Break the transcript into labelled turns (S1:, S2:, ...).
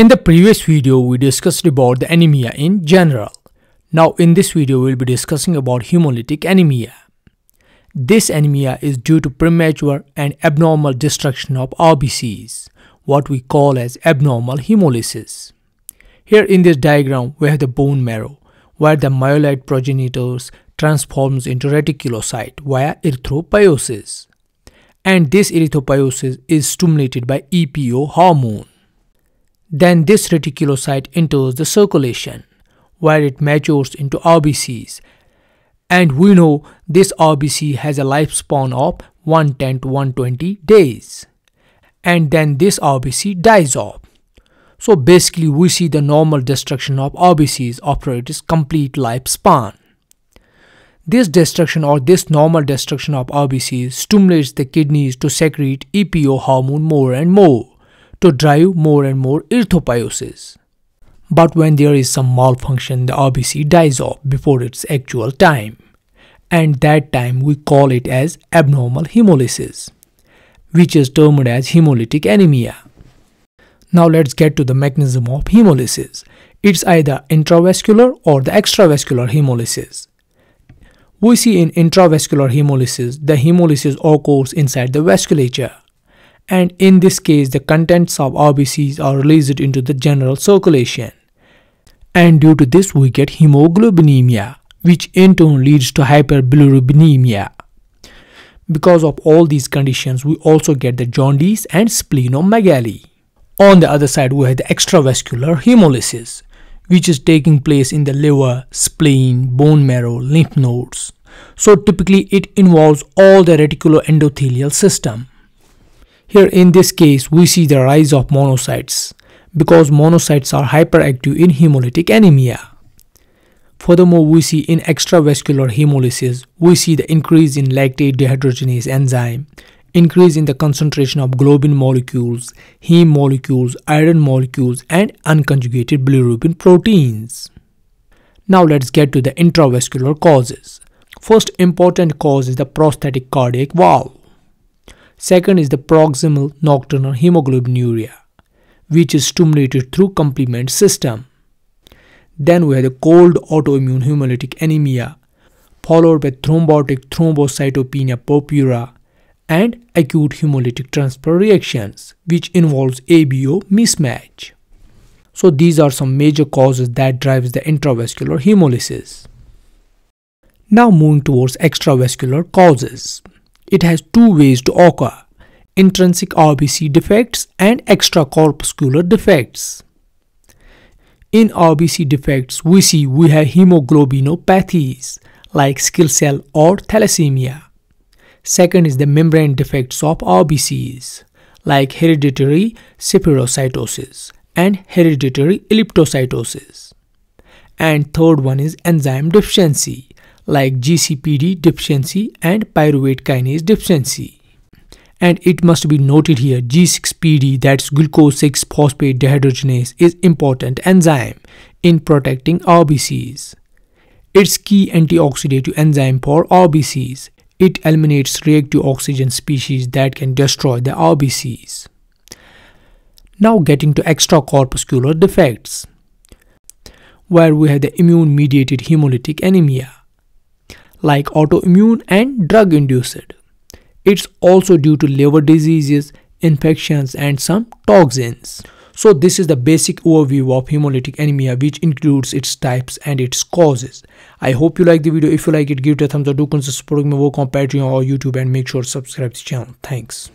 S1: In the previous video, we discussed about the anemia in general. Now in this video, we'll be discussing about hemolytic anemia. This anemia is due to premature and abnormal destruction of RBCs, what we call as abnormal hemolysis. Here in this diagram, we have the bone marrow, where the myeloid progenitors transforms into reticulocyte via erythropoiesis. And this erythropoiesis is stimulated by EPO hormone. Then this reticulocyte enters the circulation, where it matures into RBCs. And we know this RBC has a lifespan of 110 to 120 days. And then this RBC dies off. So basically we see the normal destruction of RBCs after its complete lifespan. This destruction or this normal destruction of RBCs stimulates the kidneys to secrete EPO hormone more and more to drive more and more erythropoiesis. But when there is some malfunction, the RBC dies off before its actual time. And that time we call it as abnormal hemolysis, which is termed as hemolytic anemia. Now let's get to the mechanism of hemolysis. It's either intravascular or the extravascular hemolysis. We see in intravascular hemolysis, the hemolysis occurs inside the vasculature and in this case the contents of RBCs are released into the general circulation. And due to this we get hemoglobinemia, which in turn leads to hyperbilirubinemia. Because of all these conditions we also get the jaundice and splenomegaly. On the other side we have the extravascular hemolysis, which is taking place in the liver, spleen, bone marrow, lymph nodes. So typically it involves all the reticuloendothelial system. Here in this case, we see the rise of monocytes because monocytes are hyperactive in hemolytic anemia. Furthermore, we see in extravascular hemolysis, we see the increase in lactate dehydrogenase enzyme, increase in the concentration of globin molecules, heme molecules, iron molecules, and unconjugated bilirubin proteins. Now let's get to the intravascular causes. First important cause is the prosthetic cardiac valve. Second is the paroxysmal nocturnal hemoglobinuria, which is stimulated through complement system. Then we have the cold autoimmune hemolytic anemia, followed by thrombotic thrombocytopenia purpura and acute hemolytic transfer reactions, which involves ABO mismatch. So these are some major causes that drives the intravascular hemolysis. Now moving towards extravascular causes. It has two ways to occur intrinsic RBC defects and extracorpuscular defects. In RBC defects, we see we have hemoglobinopathies like sickle cell or thalassemia. Second is the membrane defects of RBCs like hereditary spherocytosis and hereditary elliptocytosis. And third one is enzyme deficiency like G6PD deficiency and pyruvate kinase deficiency. And it must be noted here G6PD that's glucose 6 phosphate dehydrogenase is important enzyme in protecting RBCs. It's key antioxidative enzyme for RBCs. It eliminates reactive oxygen species that can destroy the RBCs. Now getting to extracorpuscular defects, where we have the immune mediated hemolytic anemia like autoimmune and drug induced. It's also due to liver diseases, infections, and some toxins. So this is the basic overview of hemolytic anemia which includes its types and its causes. I hope you like the video. If you like it, give it a thumbs up. Do consider supporting my work on Patreon or YouTube and make sure to subscribe to the channel. Thanks.